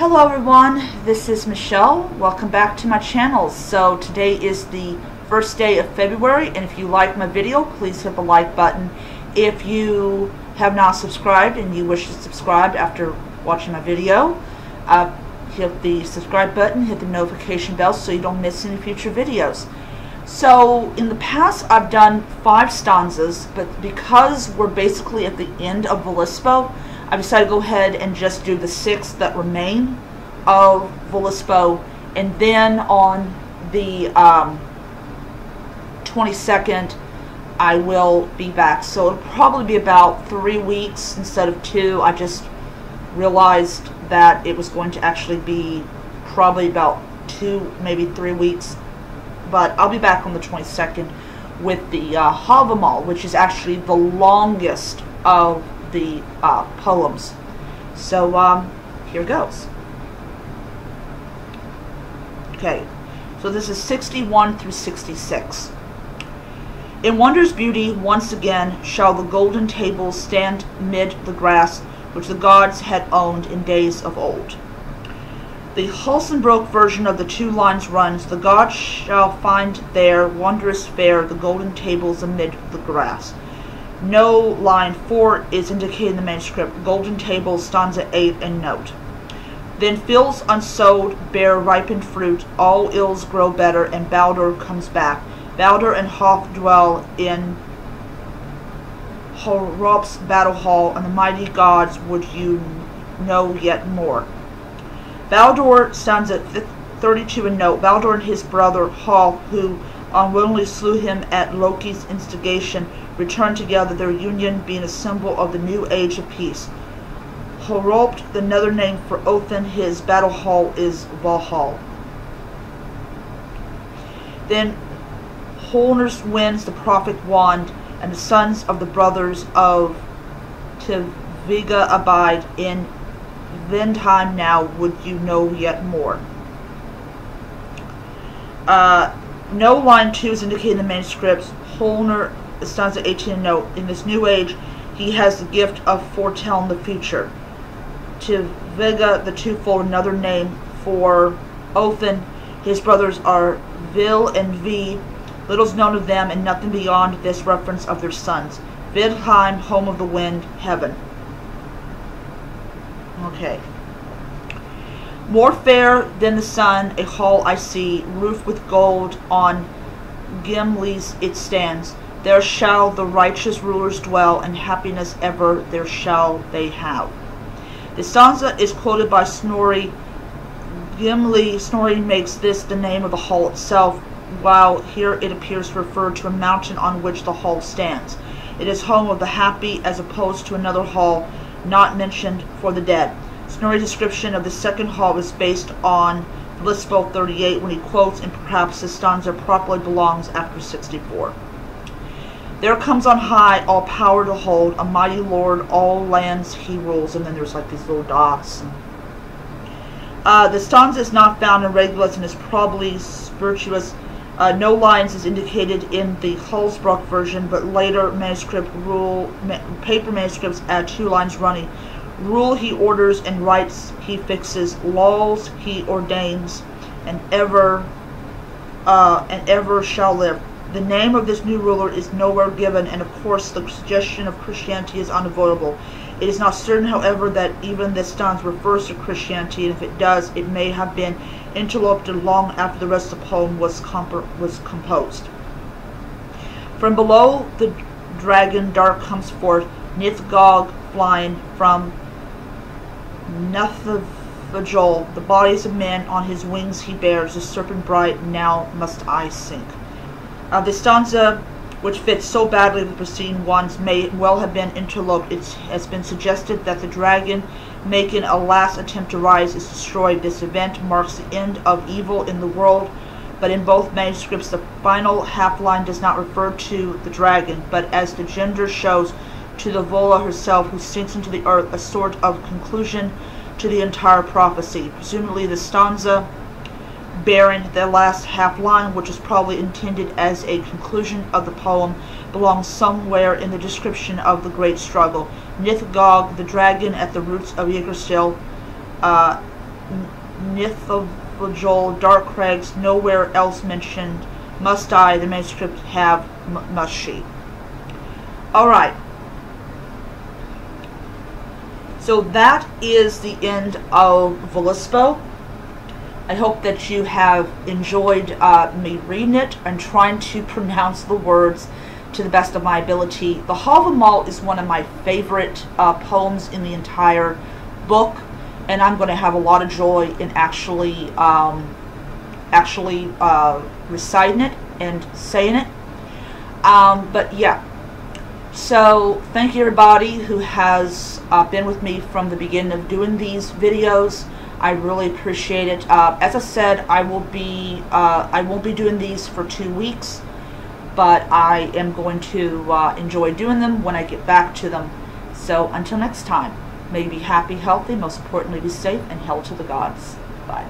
Hello everyone, this is Michelle. Welcome back to my channel. So today is the first day of February and if you like my video, please hit the like button. If you have not subscribed and you wish to subscribe after watching my video, uh, hit the subscribe button, hit the notification bell so you don't miss any future videos. So in the past I've done five stanzas, but because we're basically at the end of Voluspo, I decided to go ahead and just do the six that remain of Voluspo, and then on the um, 22nd, I will be back. So it'll probably be about three weeks instead of two. I just realized that it was going to actually be probably about two, maybe three weeks. But I'll be back on the 22nd with the uh, Havamal, which is actually the longest of the uh, poems. So um, here goes. Okay, so this is 61 through 66. In wondrous beauty, once again, shall the golden table stand mid the grass which the gods had owned in days of old. The Holstenbroek version of the two lines runs, The gods shall find there wondrous fair the golden tables amid the grass. No line 4 is indicated in the manuscript. Golden table, stanza 8, and note. Then fields unsowed bear ripened fruit, all ills grow better, and Balder comes back. Balder and Hoth dwell in Horop's battle hall, and the mighty gods would you know yet more. Baldur stands at 32 and note. Baldur and his brother Hall, who unwillingly slew him at Loki's instigation, returned together, their union being a symbol of the new age of peace. Horopt, another name for Othin, his battle hall is Valhall. Then Hönirs wins the prophet wand, and the sons of the brothers of Tveggi abide in Vindheim now would you know yet more. Uh, no line 2 is indicated in the manuscripts. Hönir, stanza 18 note, in this new age, he has the gift of foretelling the future. To Vega, the twofold, another name for Othin. His brothers are Vili and Ve, Little is known of them, and nothing beyond this reference of their sons. Vindheim, home of the wind, heaven. Okay. More fair than the sun, a hall I see, roofed with gold, on Gimli's it stands. There shall the righteous rulers dwell, and happiness ever there shall they have. The stanza is quoted by Snorri. Gimli, Snorri makes this the name of the hall itself, while here it appears to refer to a mountain on which the hall stands. It is home of the happy as opposed to another hall not mentioned for the dead. Snorri's description of the second hall is based on Voluspo 38 when he quotes, and perhaps this stanza properly belongs after 64. There comes on high all power to hold, a mighty lord, all lands he rules. And then there's like these little dots. Uh, the stanza is not found in Regius and is probably spirituous uh, no lines is indicated in the Holzbrook version, but later manuscript rule ma paper manuscripts add two lines running. Rule he orders and rights he fixes, laws he ordains, and ever uh, and ever shall live. The name of this new ruler is nowhere given, and of course the suggestion of Christianity is unavoidable. It is not certain, however, that even this stanza refers to Christianity, and if it does, it may have been interrupted long after the rest of the poem was, was composed. From below the dragon dark comes forth, Nithhogg flying from Nithafjoll. The bodies of men on his wings he bears, the serpent bright, now must I sink. Uh, the stanza which fits so badly with the preceding ones, may well have been interloped. It has been suggested that the dragon, making a last attempt to rise, is destroyed. This event marks the end of evil in the world, but in both manuscripts the final half line does not refer to the dragon, but as the gender shows, to the Vola herself, who sinks into the earth, a sort of conclusion to the entire prophecy. Presumably the stanza bearing the last half line, which is probably intended as a conclusion of the poem, belongs somewhere in the description of the great struggle. Nithhogg, the dragon at the roots of Yggdrasil, uh, Dark Crags, nowhere else mentioned. Must I, the manuscript have, must she. Alright. So that is the end of Voluspo. I hope that you have enjoyed uh, me reading it and trying to pronounce the words to the best of my ability. The Havamal is one of my favorite uh, poems in the entire book, and I'm going to have a lot of joy in actually um, actually uh, reciting it and saying it. Um, but yeah, so thank you everybody who has uh, been with me from the beginning of doing these videos. I really appreciate it. Uh, as I said, I will be uh, I won't be doing these for two weeks, but I am going to uh, enjoy doing them when I get back to them. So until next time, may you be happy, healthy, most importantly be safe, and held to the gods. Bye.